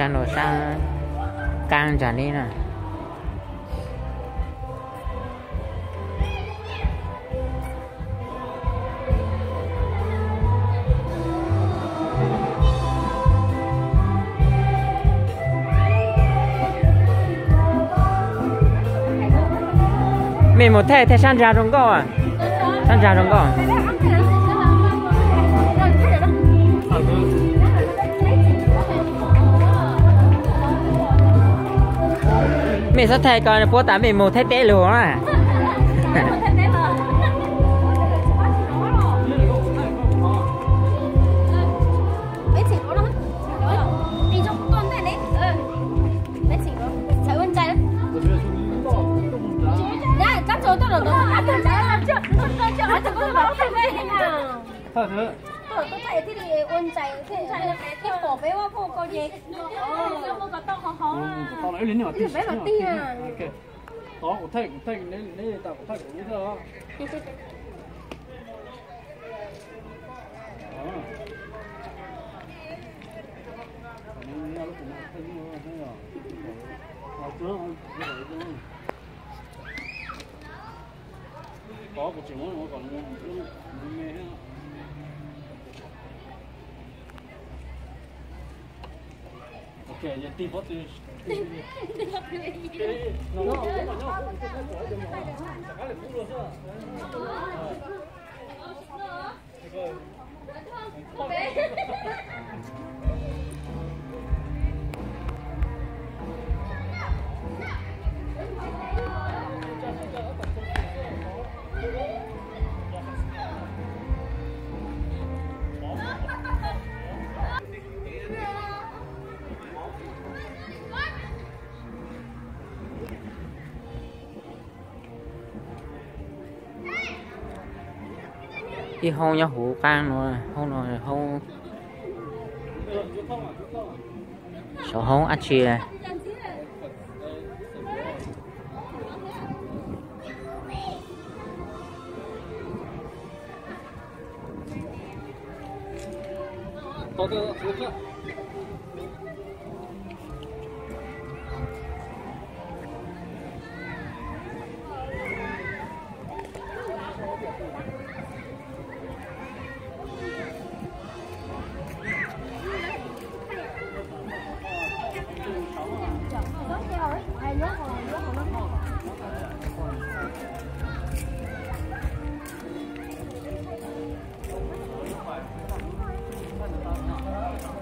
sang đồ sang căng trả đi nè mình một thẻ thẻ sang ra rồng có à? Sang ra rồng có mình sẽ thẻ còn bố tám mình một thẻ té luôn à Thôi thử. Tôi có thể thì đi ôn chạy thế cái cổ bé qua cô cô gì. Ờ, nó có to khó khó à. Tao lấy lính nhỏ tí. Bé mà tí à. Ok. Đó, của thầy, của thầy, lấy lấy tao của thầy của như thế đó. Đó. Còn nó lúc mà thấy nó thấy rồi. Ờ, chưa, như vậy chưa. Có của chị muốn nó còn nó mê che gli attivi potenti no no no magari pure so cái hông nhau hủ can rồi hông rồi hông số hông ăn chia Có cái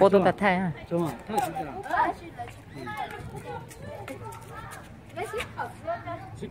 à? à tôi thật thế à Đúng. Xích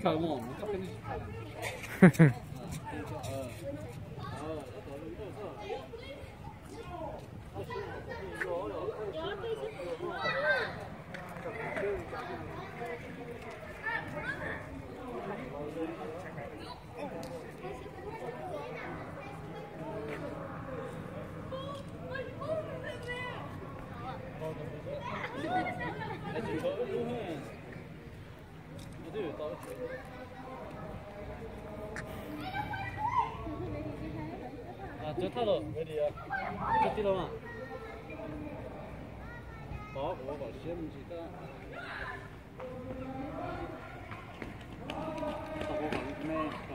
就他了，没的啊，就这了嘛。把我把鞋子洗干。Thank.